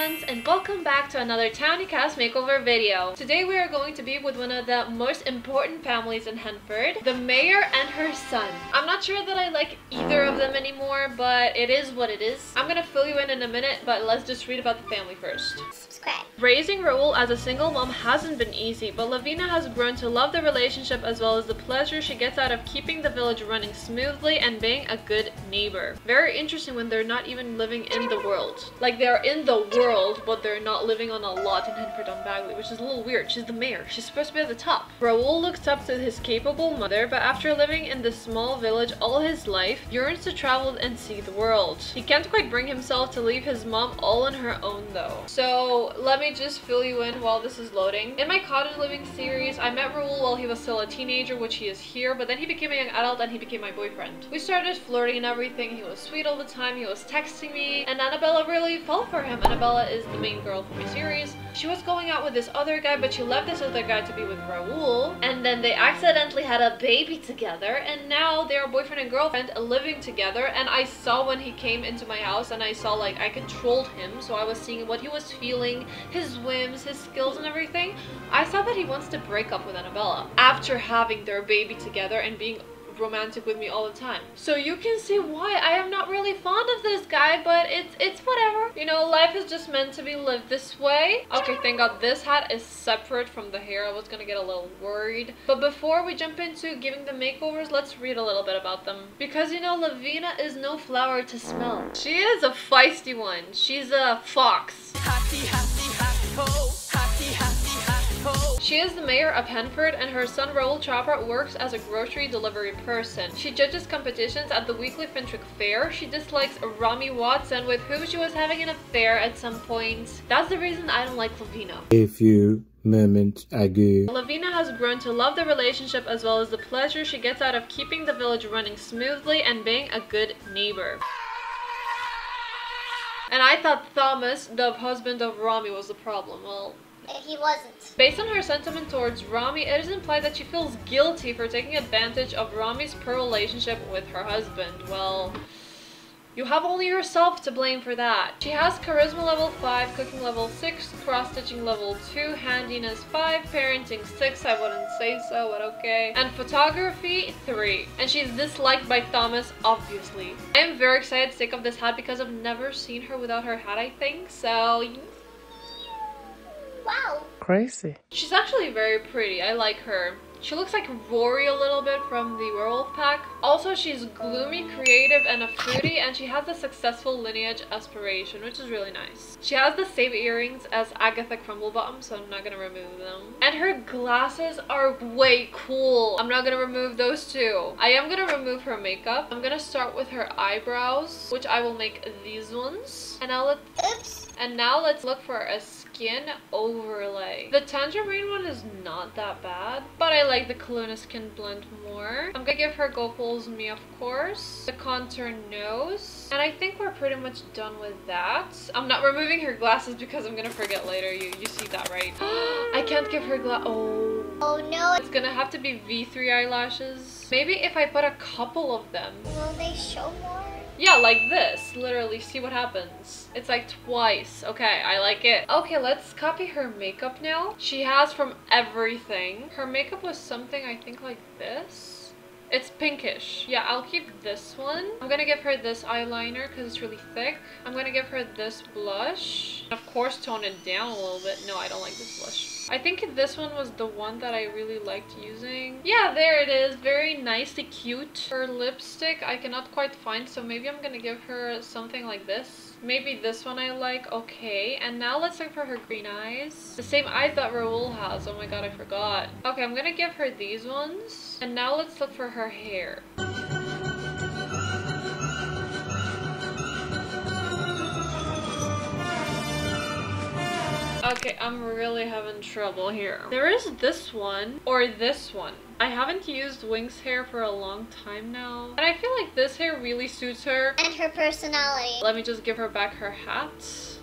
buns and welcome back to another Townie CAS makeover video. Today we are going to be with one of the most important families in Henford, the mayor and her son. I'm not sure that I like either of them anymore, but it is what it is. I'm gonna fill you in in a minute, but let's just read about the family first. Subscribe. Raising Raul as a single mom hasn't been easy, but Lavina has grown to love the relationship as well as the pleasure she gets out of keeping the village running smoothly and being a good neighbor. Very interesting when they're not even living in the world. Like they're in the world, but they're not living on a lot in Henford on Bagley, which is a little weird. She's the mayor. She's supposed to be at the top. Raul looks up to his capable mother, but after living in this small village all his life, yearns to travel and see the world. He can't quite bring himself to leave his mom all on her own though. So let me just fill you in while this is loading. In my cottage living series, I met Raul while he was still a teenager, which he is here, but then he became a young adult and he became my boyfriend. We started flirting and everything. He was sweet all the time. He was texting me and Annabella really fell for him. Annabella is the main girl for my series. She was going out with this other guy, but she left this other guy to be with Raul. And then they accidentally had a baby together and now they're boyfriend and girlfriend uh, living together. And I saw when he came into my house and I saw like I controlled him. So I was seeing what he was feeling, his whims, his skills and everything. I saw that he wants to break up with Annabella after having their baby together and being romantic with me all the time. So you can see why I am not really fond of this guy, but it's it's whatever. You know, life is just meant to be lived this way. Okay, thank God this hat is separate from the hair. I was gonna get a little worried. But before we jump into giving the makeovers, let's read a little bit about them. Because you know, Lavina is no flower to smell. She is a feisty one. She's a fox. Happy, happy, happy She is the mayor of Henford and her son Raul Chopra works as a grocery delivery person. She judges competitions at the weekly Finchwick Fair. She dislikes Rami Watson with whom she was having an affair at some point. That's the reason I don't like Lavina. A few moments ago. Lavina has grown to love the relationship as well as the pleasure she gets out of keeping the village running smoothly and being a good neighbor. And I thought Thomas, the husband of Rami, was the problem. Well, He wasn't. Based on her sentiment towards Rami, it is implied that she feels guilty for taking advantage of Rami's poor relationship with her husband. Well, you have only yourself to blame for that. She has charisma level 5, cooking level 6, cross-stitching level 2, handiness 5, parenting 6, I wouldn't say so, but okay. And photography 3. And she's disliked by Thomas, obviously. I am very excited to take off this hat because I've never seen her without her hat, I think. So, Wow. Crazy. She's actually very pretty. I like her. She looks like Rory a little bit from the Werewolf Pack. Also, she's gloomy, creative, and a fruity, and she has a successful lineage aspiration, which is really nice. She has the same earrings as Agatha Crumplebottom, so I'm not gonna remove them. And her glasses are way cool. I'm not gonna remove those two. I am gonna remove her makeup. I'm gonna start with her eyebrows, which I will make these ones. And now let's- Oops. and now let's look for a skin overlay. The tangerine one is not that bad, but I like the Kaluna skin blend more. I'm gonna give her Gopal's Me, of course. The contour nose. And I think we're pretty much done with that. I'm not removing her glasses because I'm gonna forget later. You, you see that, right? I can't give her gla- Oh. Oh no. It's gonna have to be V3 eyelashes. Maybe if I put a couple of them. Will they show more? Yeah, like this. Literally, see what happens. It's like twice. Okay, I like it. Okay, let's copy her makeup now. She has from everything. Her makeup was something I think like this. It's pinkish. Yeah, I'll keep this one. I'm gonna give her this eyeliner because it's really thick. I'm gonna give her this blush. Of course, tone it down a little bit. No, I don't like this blush. I think this one was the one that I really liked using. Yeah, there it is. Very nicely cute. Her lipstick I cannot quite find, so maybe I'm gonna give her something like this. Maybe this one I like. Okay, and now let's look for her green eyes. The same eyes that Raul has. Oh my god, I forgot. Okay, I'm gonna give her these ones. And now let's look for her hair. Okay, I'm really having trouble here. There is this one or this one. I haven't used Wing's hair for a long time now. And I feel like this hair really suits her. And her personality. Let me just give her back her hat.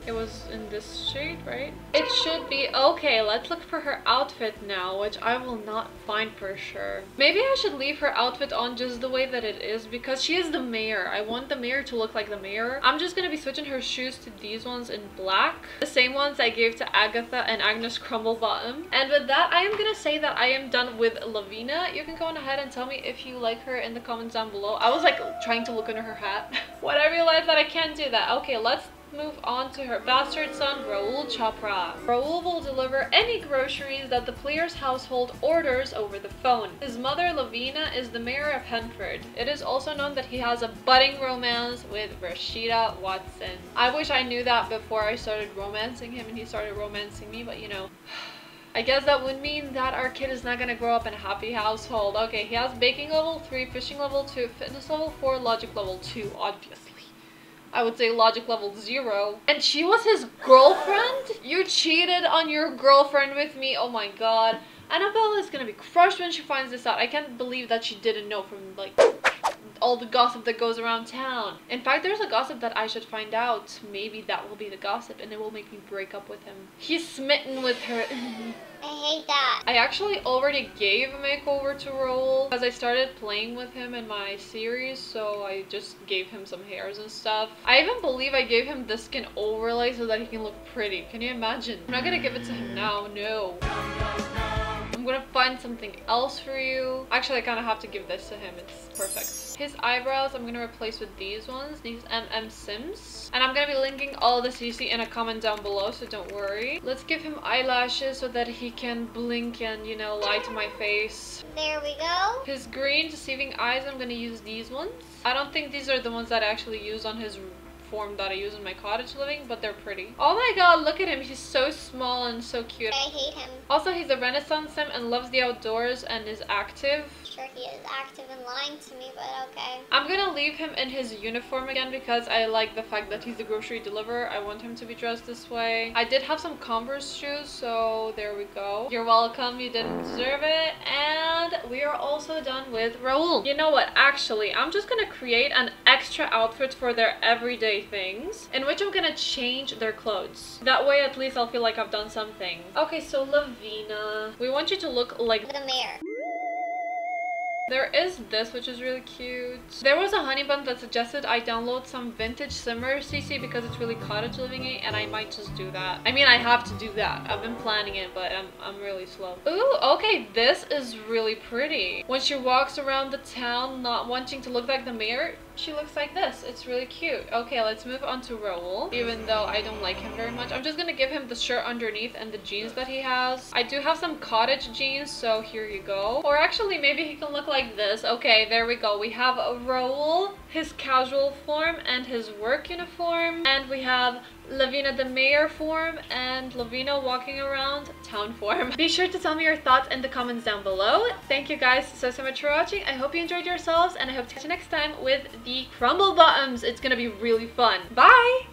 It was in this shade, right? It should be. Okay, let's look for her outfit now, which I will not find for sure. Maybe I should leave her outfit on just the way that it is because she is the mayor. I want the mayor to look like the mayor. I'm just gonna be switching her shoes to these ones in black. The same ones I gave to Agatha and Agnes Crumplebottom. And with that, I am gonna say that I am done with Lavina. You can go on ahead and tell me if you like her in the comments down below. I was like trying to look under her hat. when I realized that I can't do that. Okay, let's move on to her bastard son, Raul Chopra. Raul will deliver any groceries that the player's household orders over the phone. His mother, Lavina, is the mayor of Henford. It is also known that he has a budding romance with Rashida Watson. I wish I knew that before I started romancing him and he started romancing me, but you know... I guess that would mean that our kid is not gonna grow up in a happy household. Okay, he has baking level 3, fishing level 2, fitness level 4, logic level 2, obviously. I would say logic level 0. And she was his girlfriend? You cheated on your girlfriend with me? Oh my god. Annabelle is gonna be crushed when she finds this out. I can't believe that she didn't know from like all the gossip that goes around town. In fact, there's a gossip that I should find out. Maybe that will be the gossip and it will make me break up with him. He's smitten with her. I hate that. I actually already gave a makeover to Raul because I started playing with him in my series, so I just gave him some hairs and stuff. I even believe I gave him the skin overlay so that he can look pretty. Can you imagine? I'm not gonna give it to him now, no. I'm gonna find something else for you. Actually, I kind of have to give this to him. It's perfect. His eyebrows, I'm gonna replace with these ones. These MM Sims. And I'm gonna be linking all this you see in a comment down below, so don't worry. Let's give him eyelashes so that he can blink and, you know, lie to my face. There we go. His green deceiving eyes, I'm gonna use these ones. I don't think these are the ones that I actually use on his form that I use in my cottage living, but they're pretty. Oh my god, look at him. He's so small and so cute. I hate him. Also, he's a renaissance sim and loves the outdoors and is active. Sure, he is active and lying to me, but okay. I'm gonna leave him in his uniform again because I like the fact that he's a grocery deliverer. I want him to be dressed this way. I did have some Converse shoes, so there we go. You're welcome, you didn't deserve it. And we are also done with Raul. You know what, actually, I'm just gonna create an extra outfit for their everyday things in which I'm gonna change their clothes. That way, at least I'll feel like I've done something. Okay, so Lavina, we want you to look like The mayor. There is this, which is really cute. There was a honey bun that suggested I download some vintage simmer CC because it's really cottage living and I might just do that. I mean, I have to do that. I've been planning it, but I'm, I'm really slow. Ooh, okay, this is really pretty. When she walks around the town not wanting to look like the mayor, she looks like this. It's really cute. Okay, let's move on to Raul. Even though I don't like him very much. I'm just gonna give him the shirt underneath and the jeans that he has. I do have some cottage jeans, so here you go. Or actually, maybe he can look like this. Okay, there we go. We have Raul, his casual form, and his work uniform. And we have Lavina the mayor form and Lavina walking around town form. Be sure to tell me your thoughts in the comments down below. Thank you guys so, so much for watching. I hope you enjoyed yourselves and I hope to catch you next time with the Crumplebottoms. It's gonna be really fun. Bye!